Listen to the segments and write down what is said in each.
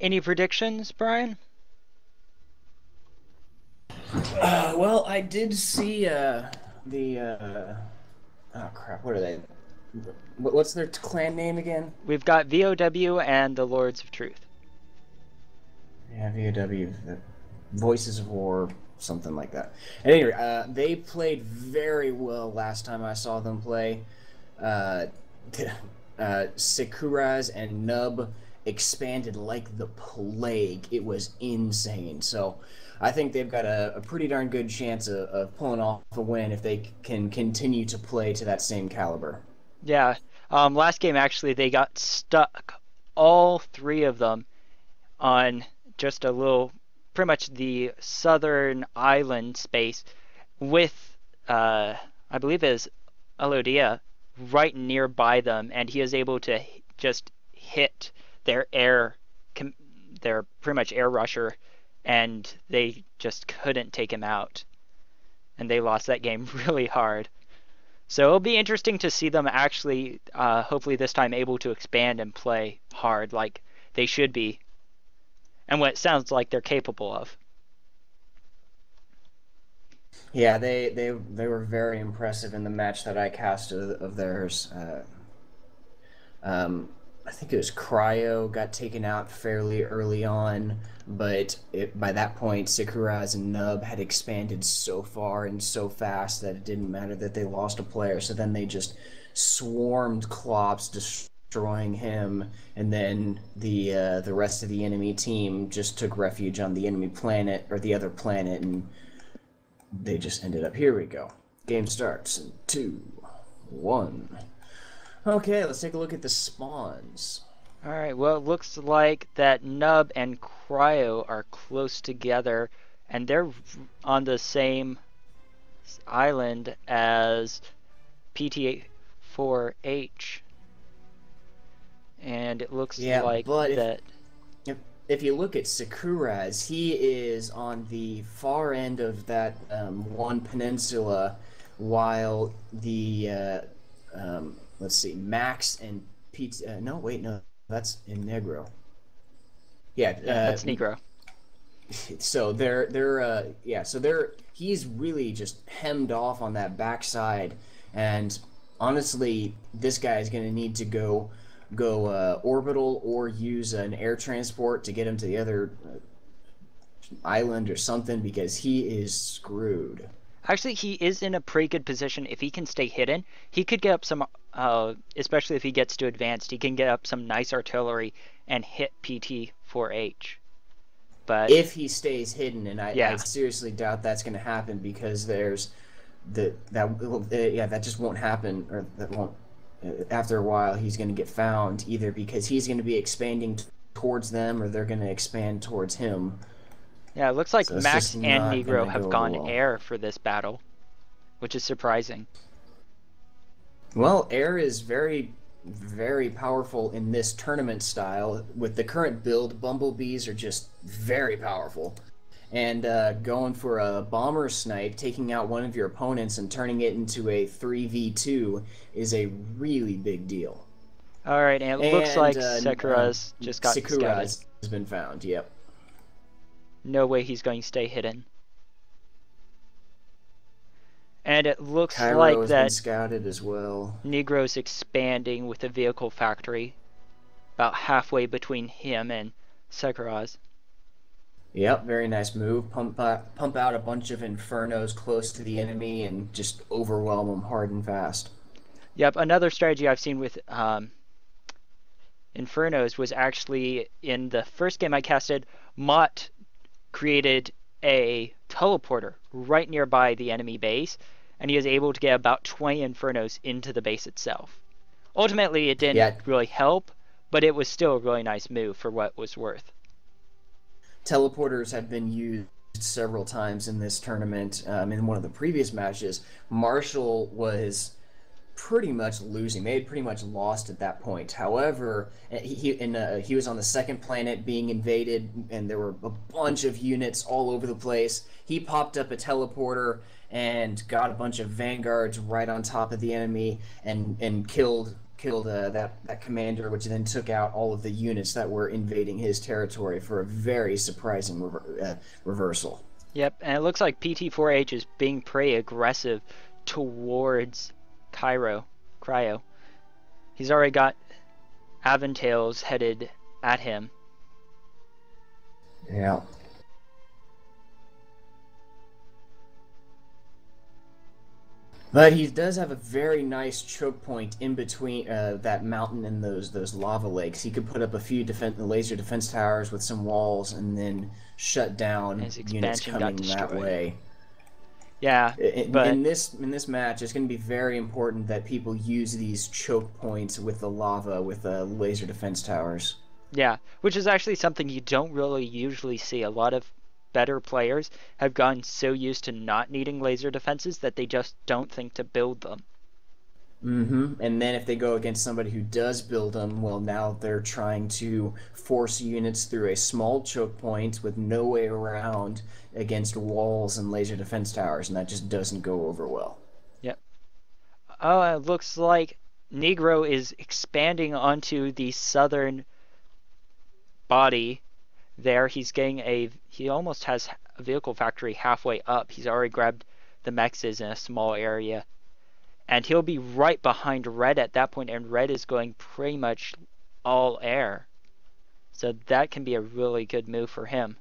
Any predictions, Brian? Uh, well, I did see uh, the. Uh, oh crap! What are they? What's their clan name again? We've got VOW and the Lords of Truth. Yeah, VOW, the Voices of War, something like that. At any rate, uh, they played very well last time I saw them play. Uh, uh, Sakuraz and Nub expanded like the plague. It was insane. So I think they've got a, a pretty darn good chance of, of, pulling off a win if they can continue to play to that same caliber. Yeah. Um, last game, actually, they got stuck, all three of them, on just a little, pretty much the southern island space with, uh, I believe it is Alodia right nearby them, and he is able to just hit their air, their pretty much air rusher, and they just couldn't take him out. And they lost that game really hard. So it'll be interesting to see them actually, uh, hopefully this time, able to expand and play hard like they should be, and what it sounds like they're capable of. Yeah, they they they were very impressive in the match that I cast of, of theirs. Uh, um, I think it was Cryo got taken out fairly early on, but it, by that point, Sakuraz and Nub had expanded so far and so fast that it didn't matter that they lost a player. So then they just swarmed Klops, destroying him, and then the uh, the rest of the enemy team just took refuge on the enemy planet or the other planet, and they just ended up. Here we go. Game starts in two, one. Okay, let's take a look at the spawns. Alright, well, it looks like that Nub and Cryo are close together, and they're on the same island as PT4H. And it looks yeah, like but that. If, if, if you look at Sakuraz, he is on the far end of that um, one peninsula, while the uh, um, let's see, Max and Pete. Uh, no, wait, no, that's in Negro. Yeah, uh, that's Negro. So they're they're uh, yeah, so they're he's really just hemmed off on that backside, and honestly, this guy is going to need to go go uh, orbital or use an air transport to get him to the other uh, island or something because he is screwed. Actually, he is in a pretty good position. If he can stay hidden, he could get up some, uh, especially if he gets to advanced, he can get up some nice artillery and hit PT4H. But if he stays hidden, and I, yeah. I seriously doubt that's going to happen because there's the that uh, yeah that just won't happen or that won't. Uh, after a while, he's going to get found either because he's going to be expanding t- towards them or they're going to expand towards him. Yeah, it looks like so Max and Negro have go gone well. air for this battle, which is surprising. Well, air is very, very powerful in this tournament style. With the current build, bumblebees are just very powerful. And uh, going for a bomber snipe, taking out one of your opponents and turning it into a 3v2 is a really big deal. All right, and it and, looks like uh, Sakuraz uh, just got Sakuraz has been found. Yep. No way he's going to stay hidden. And it looks Cairo like that scouted as well. Negro's expanding with a vehicle factory about halfway between him and Sakuraz. Yep, very nice move. Pump out, pump out a bunch of infernos close to the enemy and just overwhelm them hard and fast. Yep, another strategy I've seen with um, infernos was actually in the first game I casted. Mott created a teleporter right nearby the enemy base, and he was able to get about 20 Infernos into the base itself. Ultimately, it didn't yeah. really help, but it was still a really nice move for what was worth. Teleporters have been used several times in this tournament. Um, in one of the previous matches, Marshall was pretty much losing. They had pretty much lost at that point. However, he and, uh, he was on the second planet being invaded, and there were a bunch of units all over the place. He popped up a teleporter and got a bunch of vanguards right on top of the enemy, and and killed killed uh, that that commander, which then took out all of the units that were invading his territory for a very surprising uh, reversal. Yep, and it looks like PT4H is being pretty aggressive towards Cairo, Cryo. He's already got Aventails headed at him. Yeah. But he does have a very nice choke point in between uh, that mountain and those those lava lakes. He could put up a few defen- laser defense towers with some walls, and then shut down His units coming that way. Yeah, In, but in this in this match, it's going to be very important that people use these choke points with the lava with uh, laser defense towers. yeah, which is actually something you don't really usually see. A lot of better players have gotten so used to not needing laser defenses that they just don't think to build them. Hmm And then if they go against somebody who does build them, well, now they're trying to force units through a small choke point with no way around against walls and laser defense towers, and that just doesn't go over well. Yep. Oh, it looks like Negro is expanding onto the southern body there. He's getting a. He almost has a vehicle factory halfway up. He's already grabbed the mexes in a small area. And he'll be right behind Red at that point, and Red is going pretty much all air. So that can be a really good move for him.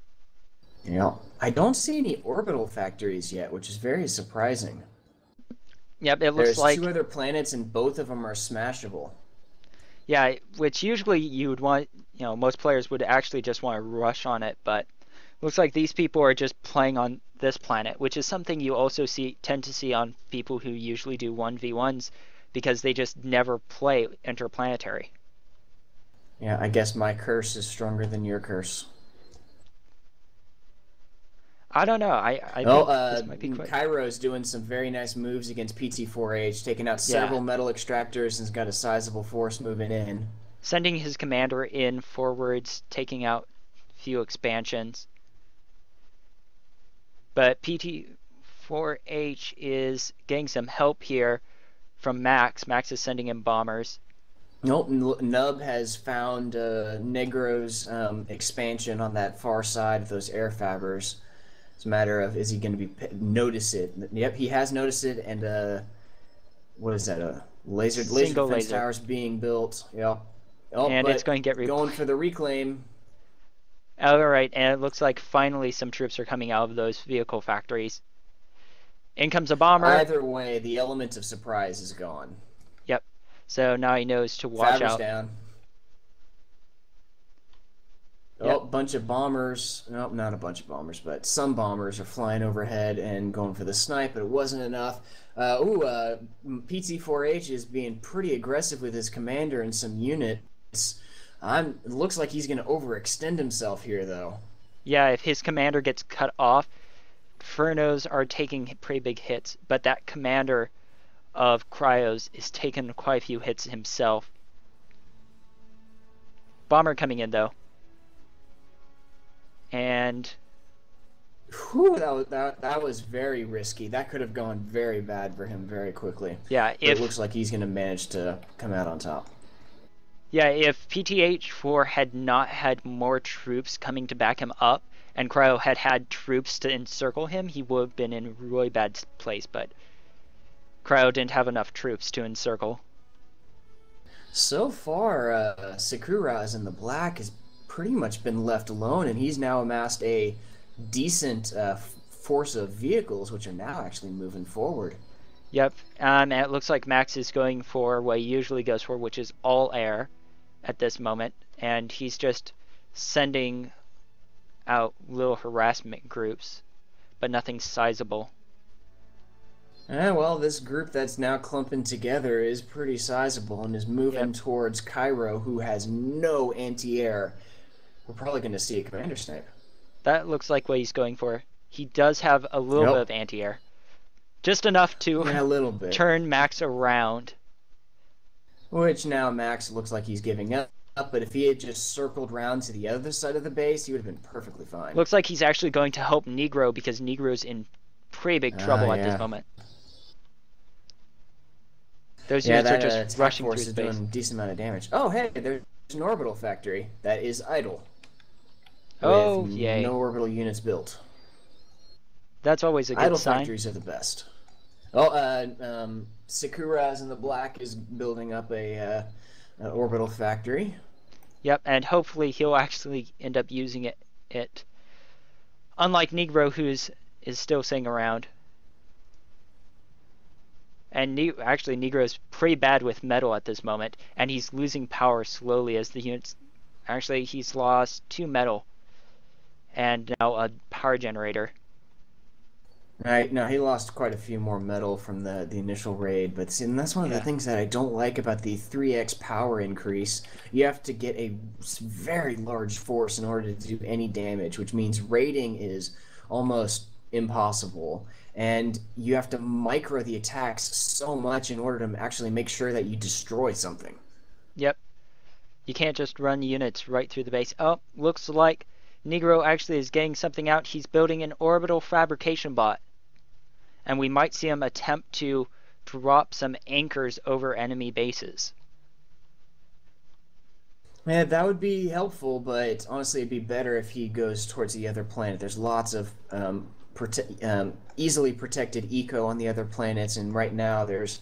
Yeah. I don't see any orbital factories yet, which is very surprising. Yep, it looks like There's like two other planets, and both of them are smashable. Yeah, which usually you would want, you know, most players would actually just want to rush on it, but looks like these people are just playing on this planet, which is something you also see tend to see on people who usually do 1v1s because they just never play interplanetary. Yeah, I guess my curse is stronger than your curse. I don't know. I I Oh, think uh, this might be quick. Cairo's doing some very nice moves against PT4H, taking out several metal extractors and's got a sizable force moving in. Sending his commander in forwards, taking out few expansions. But PT4H is getting some help here from Max. Max is sending in bombers. Nope, Nub has found uh, Negro's um, expansion on that far side of those air fabbers. It's a matter of is he going to be p- notice it? Yep, he has noticed it, and uh, what is that? A laser laser Single laser. towers being built. Yep. Oh, and it's going to get re- going for the reclaim. All right, and it looks like finally some troops are coming out of those vehicle factories. In comes a bomber. Either way, the element of surprise is gone. Yep. So now he knows to watch Fabber's out. down. Yep. Oh, bunch of bombers. Nope, not a bunch of bombers, but some bombers are flying overhead and going for the snipe, but it wasn't enough. Uh, ooh, uh, PT4H is being pretty aggressive with his commander and some units. I'm. It looks like he's going to overextend himself here, though. Yeah, if his commander gets cut off, Furnos are taking pretty big hits, but that commander of Cryos is taking quite a few hits himself. Bomber coming in though. And Whew, that was, that, that was very risky. That could have gone very bad for him very quickly. yeah, But it looks like he's going to manage to come out on top. Yeah, if PTH4 had not had more troops coming to back him up and Cryo had had troops to encircle him, he would have been in a really bad place, but Cryo didn't have enough troops to encircle. So far, uh, Sakura is in the black has pretty much been left alone, and he's now amassed a decent uh, force of vehicles, which are now actually moving forward. Yep, um, and it looks like Max is going for what he usually goes for, which is all air at this moment, and he's just sending out little harassment groups, but nothing sizable. Eh, well, this group that's now clumping together is pretty sizable and is moving Yep. towards Cairo, who has no anti-air. We're probably going to see a commander snipe. That looks like what he's going for. He does have a little Yep. bit of anti-air, just enough to Yeah, a little bit. turn Max around. Which now Max looks like he's giving up. But if he had just circled round to the other side of the base, he would have been perfectly fine. Looks like he's actually going to help Negro because Negro's in pretty big trouble Ah, at this moment. Those Yeah, units that are just uh, rushing force through is space. doing a decent amount of damage. Oh, hey, there's an orbital factory that is idle. Oh, yay. No orbital units built. That's always a good Idle sign. factories are the best. Oh, uh, um, Sakura's in the black is building up a uh, orbital factory. Yep, and hopefully he'll actually end up using it. It, unlike Negro, who's is still sitting around. And ne- actually, Negro's pretty bad with metal at this moment, and he's losing power slowly as the units. Actually, he's lost two metal, and now a power generator. Right. No, he lost quite a few more metal from the, the initial raid, but see, and that's one of Yeah. the things that I don't like about the 3x power increase. You have to get a very large force in order to do any damage, which means raiding is almost impossible. And you have to micro the attacks so much in order to actually make sure that you destroy something. Yep. You can't just run units right through the base. Oh, looks like Negro actually is getting something out. He's building an orbital fabrication bot. And we might see him attempt to drop some anchors over enemy bases. Yeah, that would be helpful, but honestly, it'd be better if he goes towards the other planet. There's lots of um, prote- um, easily protected eco on the other planets, and right now there's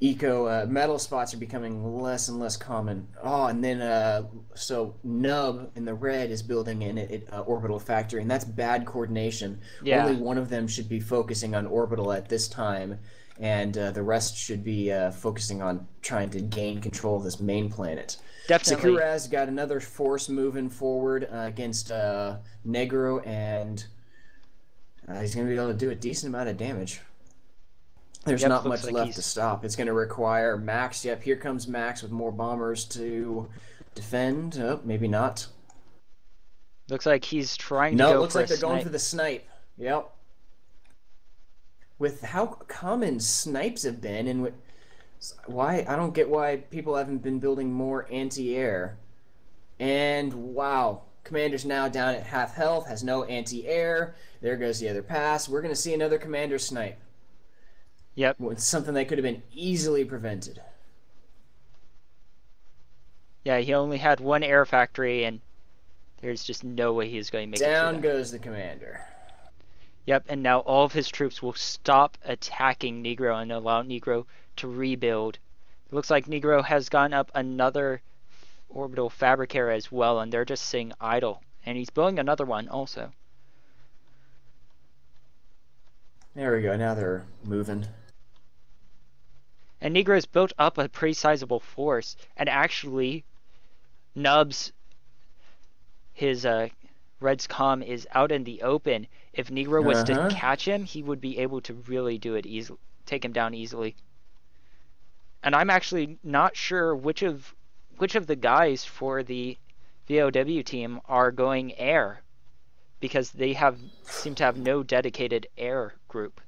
eco uh, metal spots are becoming less and less common. Oh, and then uh, so Nub in the red is building an it, uh, orbital factory, and that's bad coordination. Yeah. Only one of them should be focusing on orbital at this time, and uh, the rest should be uh, focusing on trying to gain control of this main planet. Definitely. Sakura's got another force moving forward uh, against uh, Negro, and uh, he's going to be able to do a decent amount of damage. There's Yep, not much like left he's- to stop. It's going to require Max. Yep, here comes Max with more bombers to defend. Oh, maybe not. Looks like he's trying to No, it go looks like they're going for the snipe. Yep. With how common snipes have been, and why I don't get why people haven't been building more anti-air. And wow, commander's now down at half health, has no anti-air. There goes the other pass. We're gonna see another commander snipe. Yep. It's something that could have been easily prevented. Yeah, he only had one air factory, and there's just no way he's going to make it Down goes the commander. Yep, and now all of his troops will stop attacking Negro and allow Negro to rebuild. It looks like Negro has gone up another orbital fabricator as well, and they're just sitting idle. And he's building another one also. There we go. Now they're moving. And Negro's built up a pretty sizable force, and actually, Nubs, his uh, Red's com is out in the open. If Negro was Uh-huh. to catch him, he would be able to really do it easily, take him down easily. And I'm actually not sure which of which of the guys for the VOW team are going air, because they have seem to have no dedicated air group.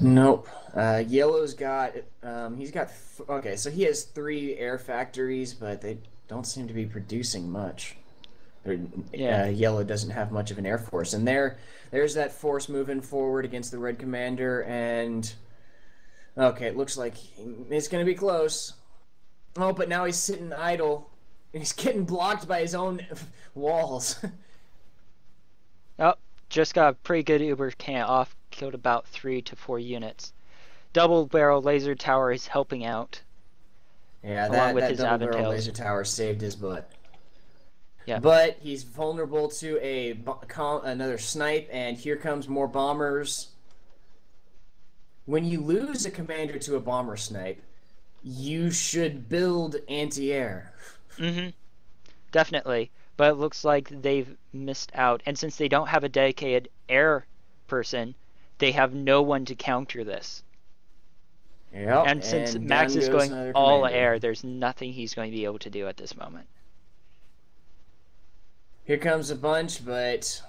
Nope. Uh, Yellow's got. Um, he's got. Okay, so he has three air factories, but they don't seem to be producing much. They're- Yeah. Uh, Yellow doesn't have much of an air force, and there, there's that force moving forward against the Red Commander, and okay, it looks like it's gonna be close. Oh, but now he's sitting idle. He's getting blocked by his own walls. Oh, just got a pretty good Uber cannon off, killed about three to four units. Double barrel laser tower is helping out. Yeah, that, with that his double barrel laser tower saved his butt. Yeah. But he's vulnerable to a another snipe, and here comes more bombers. When you lose a commander to a bomber snipe, you should build anti-air. Mm-hmm. Definitely. But it looks like they've missed out. And since they don't have a dedicated air person, they have no one to counter this. Yep. and since and Max is going all commander. air, there's nothing he's going to be able to do at this moment. Here comes a bunch, but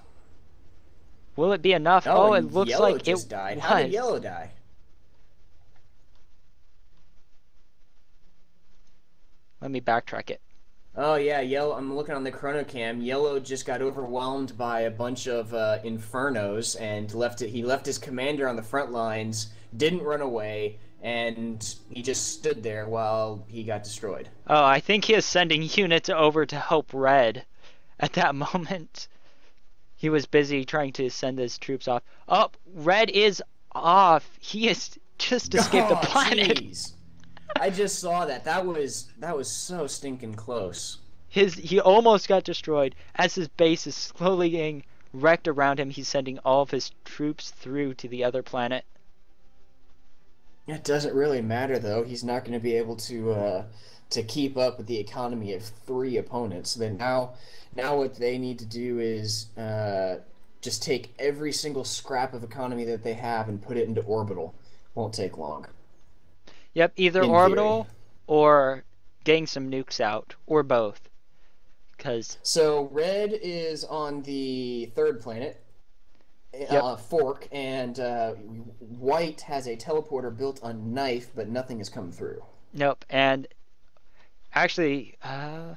Will it be enough? oh, Oh, it looks yellow like just it died. was. How did yellow die? Let me backtrack it. Oh yeah, yellow. I'm looking on the chronocam. Yellow just got overwhelmed by a bunch of uh, infernos and left it. He left his commander on the front lines, didn't run away, and he just stood there while he got destroyed. Oh, I think he is sending units over to help Red at that moment. He was busy trying to send his troops off. Oh, Red is off. He has just escaped the Oh, planet. jeez. I just saw that. That was that was so stinking close. His he almost got destroyed as his base is slowly getting wrecked around him. He's sending all of his troops through to the other planet. It doesn't really matter though. He's not going to be able to uh, to keep up with the economy of three opponents. Then now, now what they need to do is uh, just take every single scrap of economy that they have and put it into orbital. Won't take long. Yep, either In orbital or getting some nukes out or both. Because So red is on the third planet, uh, Fork, and uh, white has a teleporter built on Knife, but nothing has come through. nope, and actually, uh,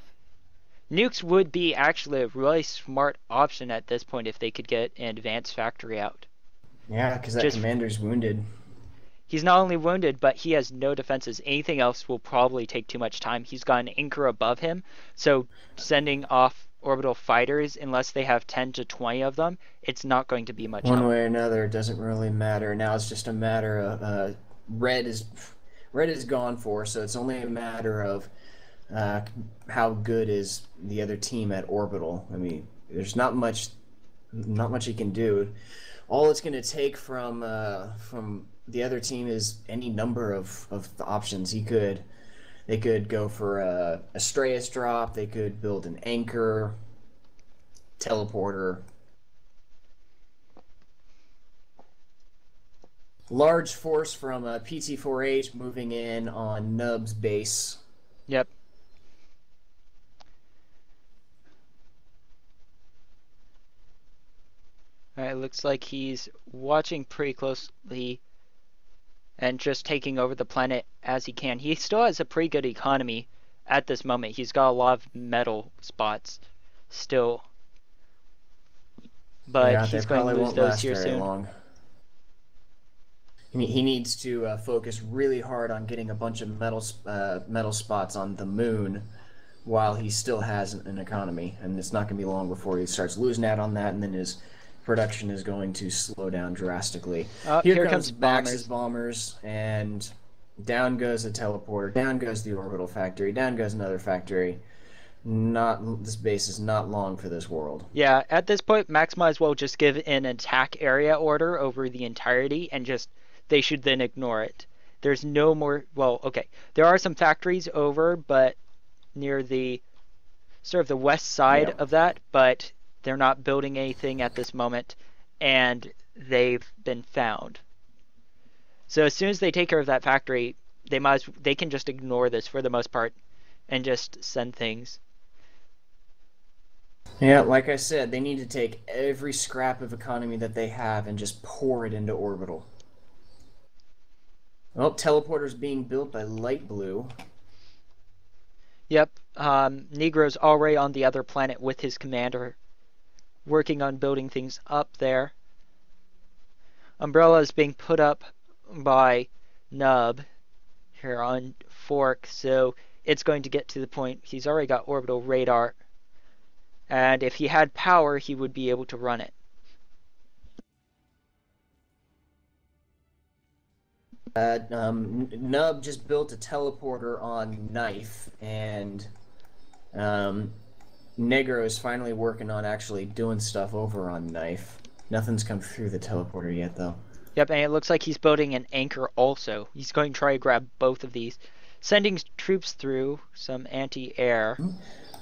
nukes would be actually a really smart option at this point if they could get an advanced factory out. Yeah, because that Just- commander's wounded. He's not only wounded, but he has no defenses. Anything else will probably take too much time. He's got an anchor above him, so sending off orbital fighters, unless they have 10 to 20 of them, it's not going to be much One help. way or another, it doesn't really matter. Now it's just a matter of uh, red is red is gone for, so it's only a matter of uh, how good is the other team at orbital. I mean, there's not much, not much he can do. All it's going to take from uh, from the other team is any number of, of the options he could. They could go for a Astraeus drop. They could build an anchor, teleporter, large force from uh, PT4H moving in on Nub's base. Yep. Looks like he's watching pretty closely and just taking over the planet as he can. He still has a pretty good economy at this moment. He's got a lot of metal spots still. But yeah, he's going to lose those here soon. long. He he needs to uh, focus really hard on getting a bunch of metal uh, metal spots on the moon, while he still has an, an economy, and it's not going to be long before he starts losing out on that, and then his production is going to slow down drastically. Oh, Here, here comes, comes Max's bombers, and down goes the teleporter, down goes the orbital factory, down goes another factory. Not this base is not long for this world. Yeah, at this point, Max might as well just give an attack area order over the entirety and just they should then ignore it. There's no more. Well, okay, there are some factories over, but near the sort of the west side Yeah. of that, but they're not building anything at this moment, and they've been found. So as soon as they take care of that factory, they might as, they can just ignore this for the most part, and just send things. Yeah, like I said, they need to take every scrap of economy that they have and just pour it into orbital. Oh, teleporter's being built by Light Blue. Yep, um, Negro's already on the other planet with his commander, working on building things up there. Umbrella is being put up by Nub here on Fork, so it's going to get to the point. He's already got orbital radar, and if he had power, he would be able to run it. Uh, um, Nub just built a teleporter on Knife, and um, Negro is finally working on actually doing stuff over on Knife. Nothing's come through the teleporter yet, though. Yep, and it looks like he's building an anchor also. He's going to try to grab both of these, sending troops through some anti-air.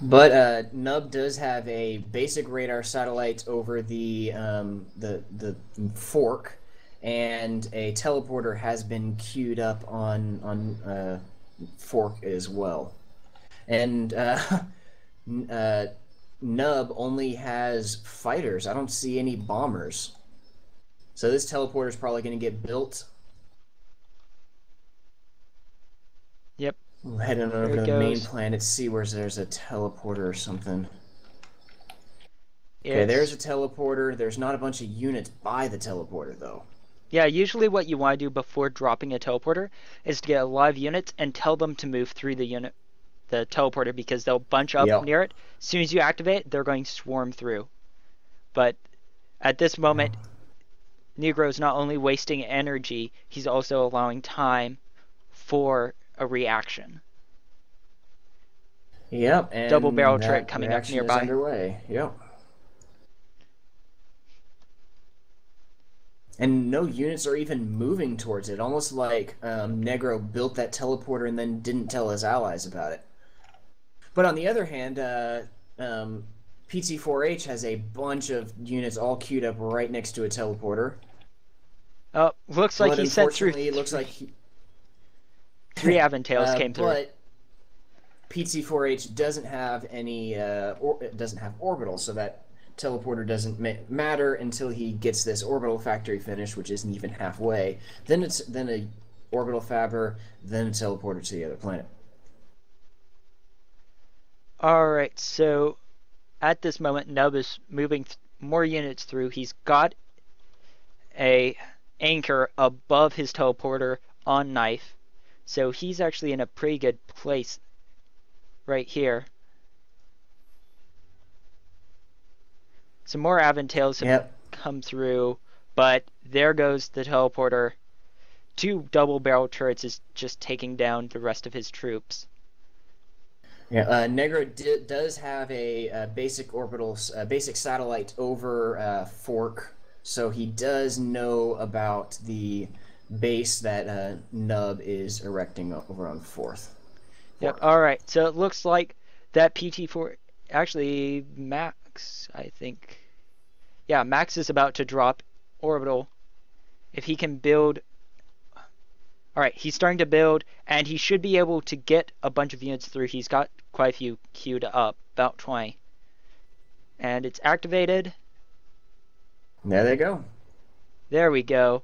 But uh, Nub does have a basic radar satellite over the um, the the fork, and a teleporter has been queued up on on uh, fork as well. And uh, uh, Nub only has fighters. I don't see any bombers. So this teleporter is probably going to get built. Yep. We're heading over to the main planet, see where there's a teleporter or something. Okay, there's a teleporter. There's not a bunch of units by the teleporter, though. Yeah, usually what you want to do before dropping a teleporter is to get a lot of units and tell them to move through the unit, the teleporter, because they'll bunch up near it. As soon as you activate, they're going to swarm through. But at this moment, Negro is not only wasting energy, he's also allowing time for a reaction. Yep. And Double barrel turret coming up reaction is nearby. underway. Yep. And no units are even moving towards it. Almost like um, Negro built that teleporter and then didn't tell his allies about it. But on the other hand, uh, um, PT4H has a bunch of units all queued up right next to a teleporter. Oh, looks like but he sent through it looks like he, three Aventails Uh, came through. But PT4H doesn't have any, uh, or, it doesn't have orbital, so that teleporter doesn't ma- matter until he gets this orbital factory finish, which isn't even halfway. Then it's then a orbital fabber, then a teleporter to the other planet. All right, so at this moment, Nub is moving th- more units through. He's got a anchor above his teleporter on knife, so he's actually in a pretty good place right here. Some more Aventails have Yep. come through, but there goes the teleporter. Two double barrel turrets is just taking down the rest of his troops. Yeah, uh, Negro di- does have a, uh basic orbital, s- uh, basic satellite over uh, Fork, so he does know about the base that uh, Nub is erecting over on Fork. Yep. All right. So it looks like that PT4 actually Max, I think. Yeah, Max is about to drop orbital. If he can build All right, he's starting to build and he should be able to get a bunch of units through. He's got quite a few queued up, about 20. And it's activated. There they go. There we go.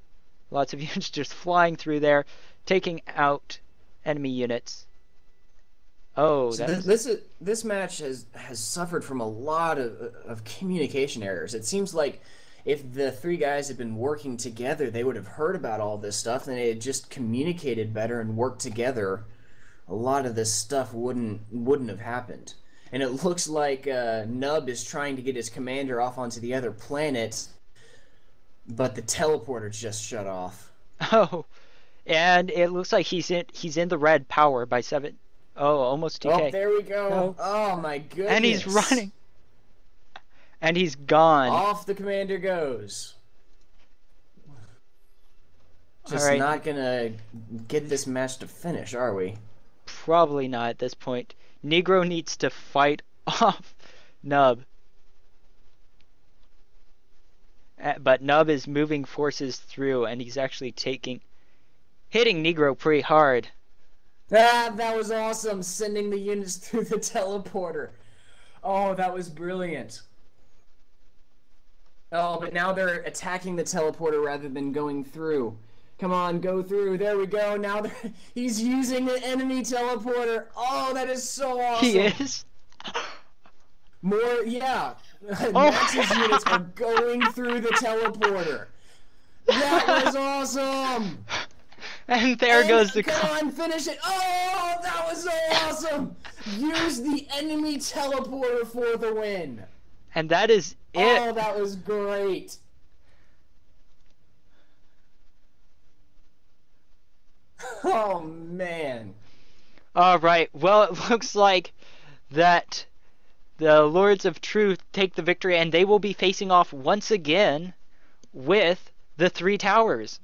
Lots of units just flying through there, taking out enemy units. Oh, So that's this is this match has has suffered from a lot of of communication errors. It seems like if the three guys had been working together, they would have heard about all this stuff and they had just communicated better and worked together. A lot of this stuff wouldn't wouldn't have happened. And it looks like uh, Nub is trying to get his commander off onto the other planet, but the teleporter just shut off. Oh, and it looks like he's in he's in the red power by seven. Oh, almost 2k. Oh, there we go. No. Oh my goodness. and he's running. And he's gone. Off the commander goes. Just Alright. not gonna get this match to finish, are we? Probably not at this point. Negro needs to fight off Nub. But Nub is moving forces through, and he's actually taking, hitting Negro pretty hard. Ah, that was awesome! Sending the units through the teleporter. Oh, that was brilliant. Oh, but now they're attacking the teleporter rather than going through. Come on, go through. There we go. Now he's using the enemy teleporter. Oh, that is so awesome. He is. More, yeah. Oh. Max's units are going through the teleporter. That was awesome. And there And goes the. come on, finish it. Oh, that was so awesome. Use the enemy teleporter for the win. And that is Oh, that was great. Oh man. All right. Well, it looks like that the Lords of Truth take the victory, and they will be facing off once again with the Three Towers.